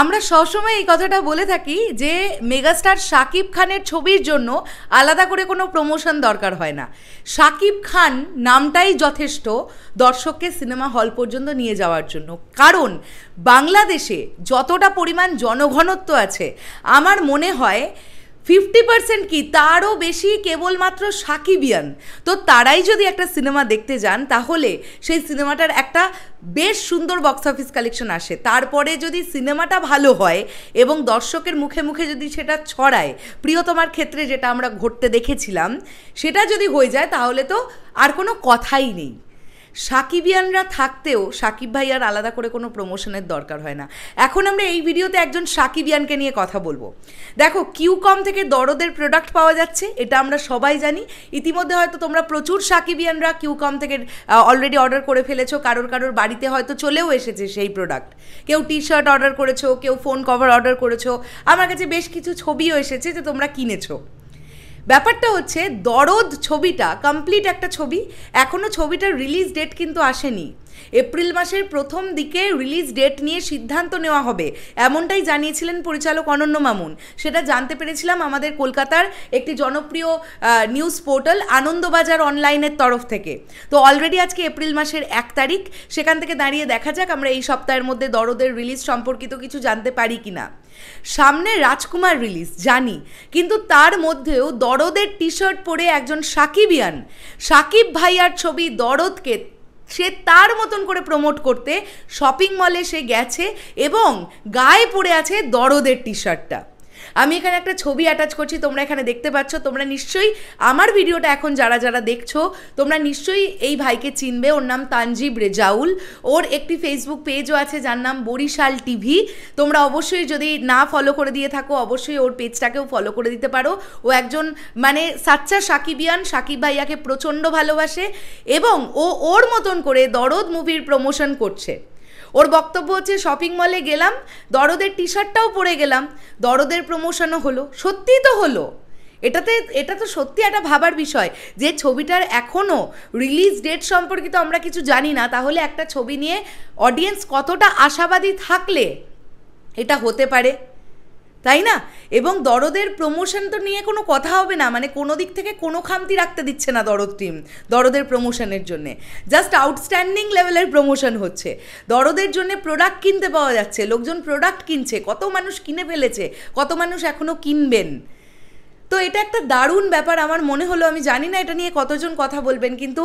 আমরা সবসময় এই কথাটা বলে থাকি যে মেগাস্টার শাকিব খানের ছবির জন্য আলাদা করে কোনো প্রমোশন দরকার হয় না। শাকিব খান নামটাই যথেষ্ট দর্শককে সিনেমা হল পর্যন্ত নিয়ে যাওয়ার জন্য। কারণ বাংলাদেশে যতটা পরিমাণ জনঘনত্ব আছে, আমার মনে হয় ফিফটি পার্সেন্ট কি? তারও বেশি কেবলমাত্র সাকিবিয়ান। তো তারাই যদি একটা সিনেমা দেখতে যান, তাহলে সেই সিনেমাটার একটা বেশ সুন্দর বক্স অফিস কালেকশন আসে। তারপরে যদি সিনেমাটা ভালো হয় এবং দর্শকের মুখে মুখে যদি সেটা ছড়ায়, প্রিয়তমার ক্ষেত্রে যেটা আমরা ঘটতে দেখেছিলাম, সেটা যদি হয়ে যায়, তাহলে তো আর কোনো কথাই নেই। সাকিবিয়ানরা থাকতেও সাকিব ভাই আর আলাদা করে কোনো প্রমোশনের দরকার হয় না। এখন আমরা এই ভিডিওতে একজন সাকিবিয়ানকে নিয়ে কথা বলব। দেখো কিউকম থেকে দরদের প্রোডাক্ট পাওয়া যাচ্ছে, এটা আমরা সবাই জানি। ইতিমধ্যে হয়তো তোমরা প্রচুর সাকিবিয়ানরা কিউকম থেকে অলরেডি অর্ডার করে ফেলেছো, কারোর কারোর বাড়িতে হয়তো চলেও এসেছে সেই প্রোডাক্ট কেউ টি শার্ট অর্ডার করেছ, কেউ ফোন কভার অর্ডার করেছ। আমার কাছে বেশ কিছু ছবিও এসেছে যে তোমরা কিনেছো। ব্যাপারটা হচ্ছে দরদ ছবিটা কমপ্লিট একটা ছবি এখনও ছবিটার রিলিজ ডেট কিন্তু আসেনি। এপ্রিল মাসের প্রথম দিকে রিলিজ ডেট নিয়ে সিদ্ধান্ত নেওয়া হবে। এমনটাই জানিয়েছিলেন পরিচালক অনন্য মামুন। সেটা জানতে পেরেছিলাম আমাদের কলকাতার একটি জনপ্রিয় নিউজ পোর্টাল আনন্দবাজার অনলাইনের তরফ থেকে। তো অলরেডি আজকে এপ্রিল মাসের এক তারিখ, সেখান থেকে দাঁড়িয়ে দেখা যাক আমরা এই সপ্তাহের মধ্যে দরদের রিলিজ সম্পর্কিত কিছু জানতে পারি কি না সামনে রাজকুমার রিলিজ জানি। কিন্তু তার মধ্যেও দরদের টি শার্ট পরে একজন সাকিবিয়ান। সাকিব ভাইয়ার ছবি দরদকে সে তার মতন করে প্রমোট করতে শপিং মলে সে গেছে এবং গায়ে পড়ে আছে দরদের টি। শার্টটা আমি এখানে একটা ছবি অ্যাটাচ করছি, তোমরা এখানে দেখতে পাচ্ছ, তোমরা নিশ্চয়ই আমার ভিডিওটা এখন যারা যারা দেখছ, তোমরা নিশ্চয়ই এই ভাইকে চিনবে, ওর নাম তানজিব রেজাউল ওর একটি ফেসবুক পেজও আছে যার নাম বরিশাল টিভি, তোমরা অবশ্যই যদি না ফলো করে দিয়ে থাকো, অবশ্যই ওর পেজটাকেও ফলো করে দিতে পারো, ও একজন মানে সাচ্চা সাকিবিয়ান, সাকিব ভাইয়াকে প্রচণ্ড ভালোবাসে এবং ও ওর মতন করে দরদ মুভির প্রমোশন করছে। ওর বক্তব্য হচ্ছে শপিং মলে গেলাম, দরদের টি শার্টটাও পরে গেলাম, দরদের প্রমোশনও হলো। সত্যিই তো হলো। এটাতে, এটা তো সত্যি একটা ভাবার বিষয় যে ছবিটার এখনও রিলিজ ডেট সম্পর্কিত আমরা কিছু জানি না। তাহলে একটা ছবি নিয়ে অডিয়েন্স কতটা আশাবাদী থাকলে এটা হতে পারে? তাই না? এবং দরদের প্রমোশন তো নিয়ে কোনো কথা হবে না। মানে কোনো দিক থেকে কোনো খামতি রাখতে দিচ্ছে না দরদ টিম দরদের প্রমোশনের জন্যে। জাস্ট আউটস্ট্যান্ডিং লেভেলের প্রমোশন হচ্ছে। দরদের জন্য প্রোডাক্ট কিনতে পাওয়া যাচ্ছে, লোকজন প্রোডাক্ট কিনছে, কত মানুষ কিনে ফেলেছে, কত মানুষ এখনও কিনবেন। তো এটা একটা দারুণ ব্যাপার, আমার মনে হলো, আমি জানি না এটা নিয়ে কতজন কথা বলবেন, কিন্তু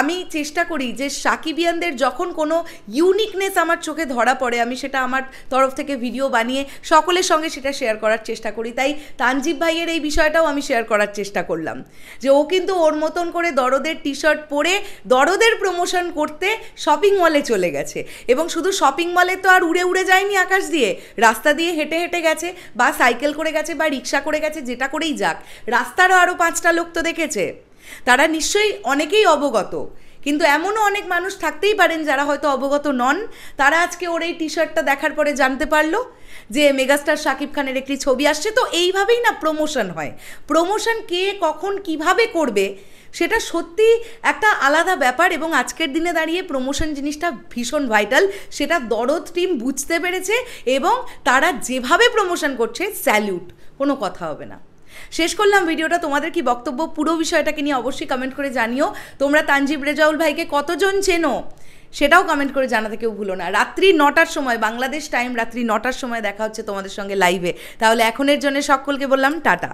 আমি চেষ্টা করি যে সাকিবিয়ানদের যখন কোনো ইউনিকনেস আমার চোখে ধরা পড়ে, আমি সেটা আমার তরফ থেকে ভিডিও বানিয়ে সকলের সঙ্গে সেটা শেয়ার করার চেষ্টা করি। তাই তানজিব ভাইয়ের এই বিষয়টাও আমি শেয়ার করার চেষ্টা করলাম। যে ও কিন্তু ওর মতন করে দরদের টি শার্ট পরে দরদের প্রমোশন করতে শপিং মলে চলে গেছে। এবং শুধু শপিং মলে তো আর উড়ে উড়ে যায়নি আকাশ দিয়ে, রাস্তা দিয়ে হেঁটে হেঁটে গেছে, বা সাইকেল করে গেছে, বা রিক্সা করে গেছে, যেটা করে করেই যাক, রাস্তারও আরও পাঁচটা লোক তো দেখেছে। তারা নিশ্চয়ই অনেকেই অবগত, কিন্তু এমনও অনেক মানুষ থাকতেই পারেন যারা হয়তো অবগত নন। তারা আজকে ওর এই টি শার্টটা দেখার পরে জানতে পারল যে মেগাস্টার শাকিব খানের একটি ছবি আসছে। তো এইভাবেই না প্রমোশন হয়। প্রমোশন কে, কখন, কীভাবে করবে, সেটা সত্যি একটা আলাদা ব্যাপার এবং আজকের দিনে দাঁড়িয়ে প্রমোশন জিনিসটা ভীষণ ভাইটাল। সেটা দরদ টিম বুঝতে পেরেছে এবং তারা যেভাবে প্রমোশন করছে স্যালিউট কোনো কথা হবে না। শেষ করলাম ভিডিওটা। তোমাদের কি বক্তব্য, পুরো বিষয়টাকে নিয়ে অবশ্যই কমেন্ট করে জানিও। তোমরা তানজিব রেজাউল ভাইকে কতজন চেনো, সেটাও কমেন্ট করে জানাতে কেউ ভুলো না। রাত্রি নটার সময়, বাংলাদেশ টাইম রাত্রি নটার সময় দেখা হচ্ছে তোমাদের সঙ্গে লাইভে তাহলে এখনের জন্য সকলকে বললাম টাটা।